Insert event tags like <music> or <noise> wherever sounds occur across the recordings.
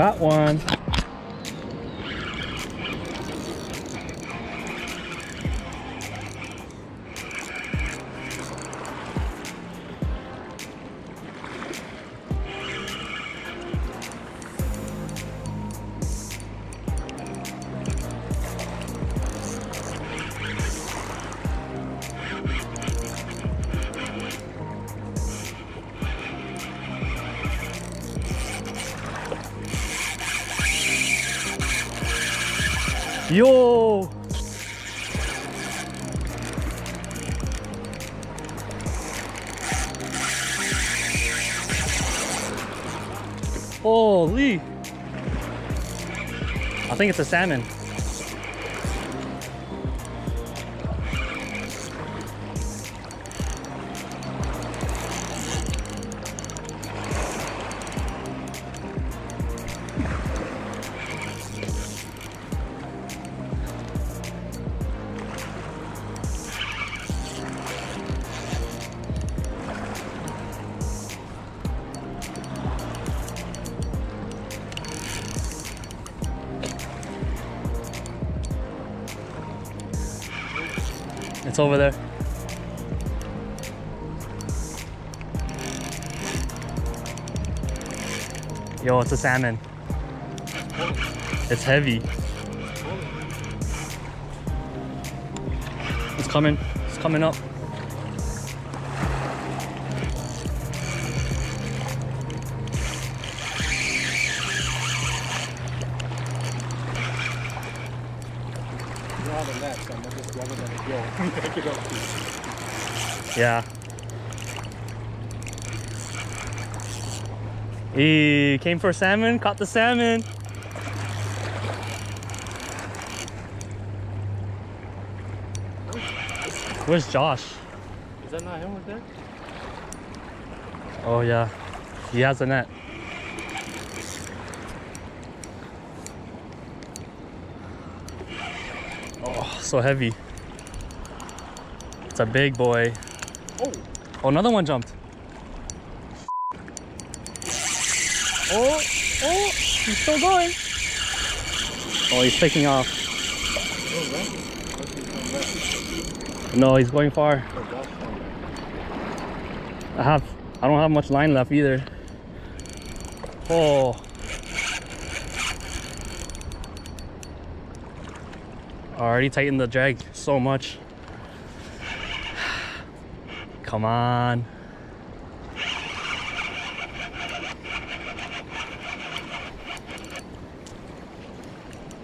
Got one. Yo! Holy! I think it's a salmon. It's over there. Yo, it's a salmon. It's heavy. It's coming. It's coming up. Yeah. He came for salmon, caught the salmon. Where's Josh? Is that not him with that? Oh yeah, he has a net. Oh, so heavy. A big boy. Oh! Oh, another one jumped. Oh, oh, he's still going. Oh, he's taking off. Right. Must be some left. No, he's going far. Josh found it. I have, I don't have much line left either. Oh. I Already tightened the drag so much. Come on.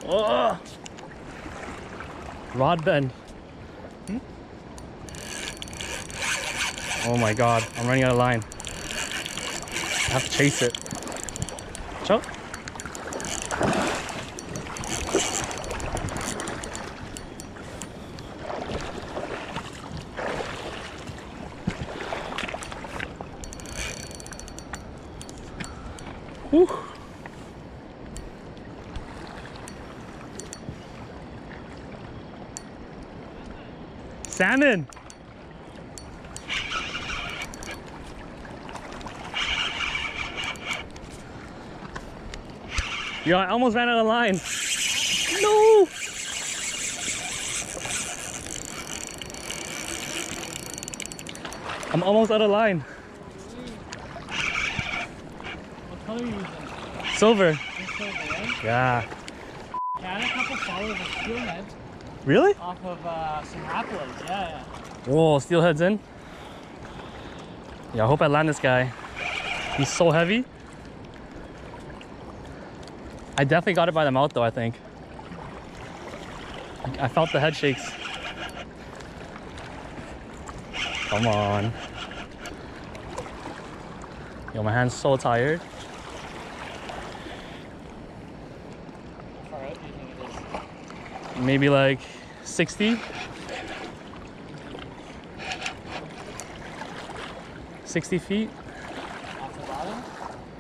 Oh. Rod bend. Oh my god, I'm running out of line. I have to chase it. Jump. Salmon! Yo, I almost ran out of line. No! I'm almost out of line. Silver. Yeah. I had a couple followers of steelhead Really? off of uh, some rapids. Yeah, yeah. Whoa, steelhead's in. Yeah, I hope I land this guy. He's so heavy. I definitely got it by the mouth though, I think. I felt the head shakes. Come on. Yo, my hand's so tired. How far out do you think it is? Maybe like 60. 60 feet.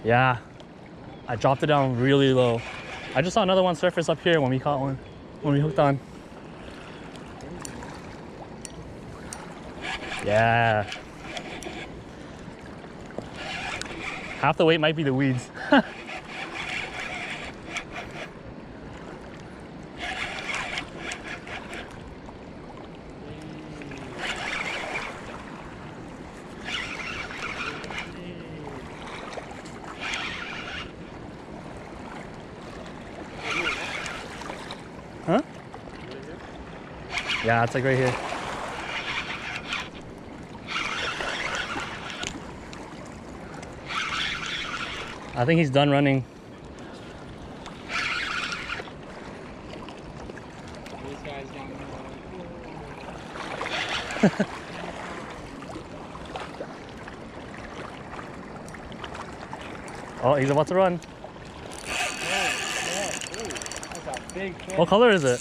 Yeah. I dropped it down really low. I just saw another one surface up here when we caught one, when we hooked on. Yeah. Half the weight might be the weeds. <laughs> Yeah, it's like right here. I think he's done running. These guys down there are like, Oh, he's about to run. Oh, "Whoa, whoa, ooh, that's a big. What color is it?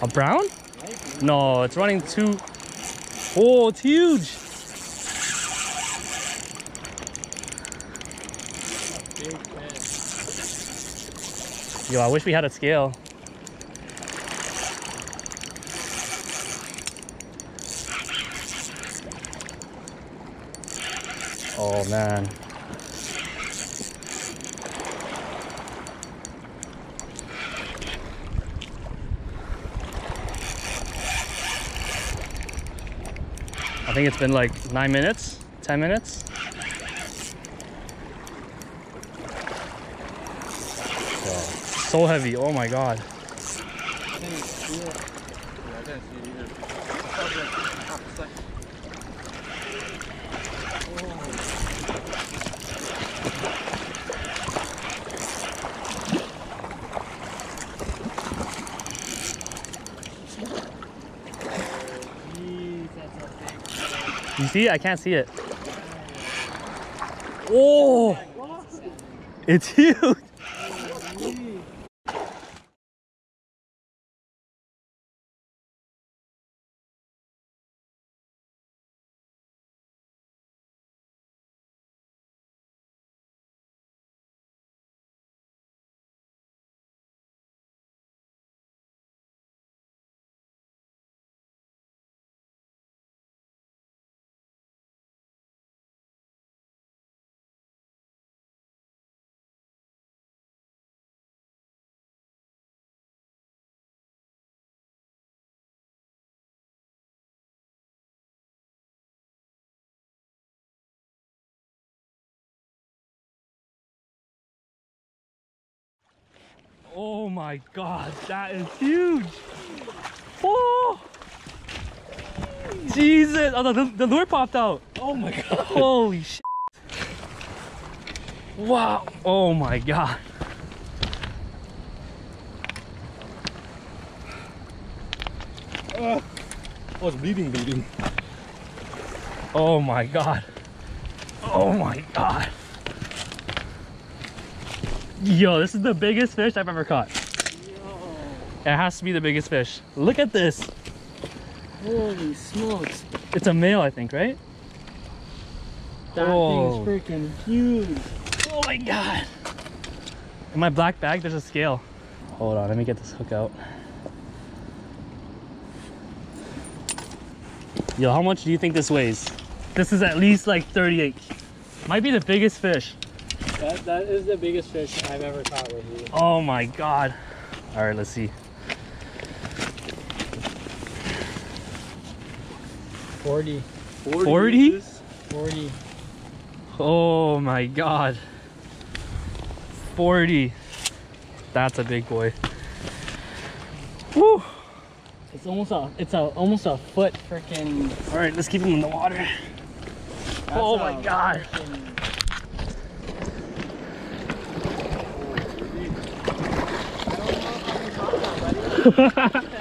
A brown. No, it's running too. Oh, it's huge. Yo, I wish we had a scale. Oh man. Think it's been like nine minutes, 10 minutes. So heavy, oh my god. I didn't see it. Yeah, I didn't see it either. I saw it like half a second. Jeez, that's a big fish. You see it? I can't see it. Oh, it's <laughs> huge. Oh my god, that is huge. Oh, Jesus. Oh, the, the lure popped out. Oh my god. Holy shit. Wow. Oh my god. Oh, it's bleeding, bleeding. Oh my god. Oh my god. Yo, this is the biggest fish I've ever caught. Yo. It has to be the biggest fish. Look at this. Holy smokes. It's a male, I think, right? That Oh. thing's freaking huge. Oh my god. In my black bag, there's a scale. Hold on, let me get this hook out. Yo, how much do you think this weighs? This is at least like 38. Might be the biggest fish. That, that is the biggest fish I've ever caught with you. Oh my god. All right, let's see. 40. 40? inches? 40. Oh my god. 40. That's a big boy. Woo. It's almost a it's a almost a foot freaking All right, let's keep him in the water. Oh my God. <laughs>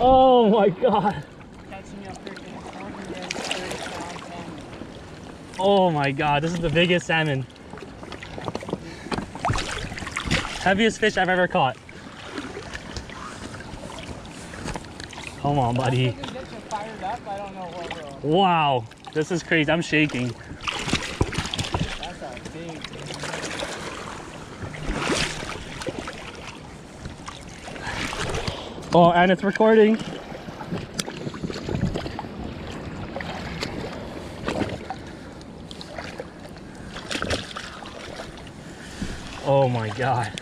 Oh my god. Catching a freaking 130 pound salmon. Oh my god, this is the biggest salmon. Heaviest fish I've ever caught. Come on, buddy. Wow, this is crazy. I'm shaking. That's a big Oh, and it's recording. Oh my god.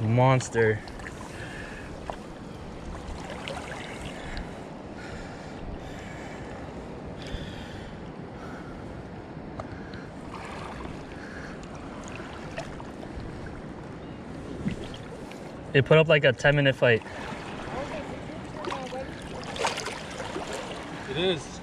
Monster. They put up like a 10 minute fight. It is.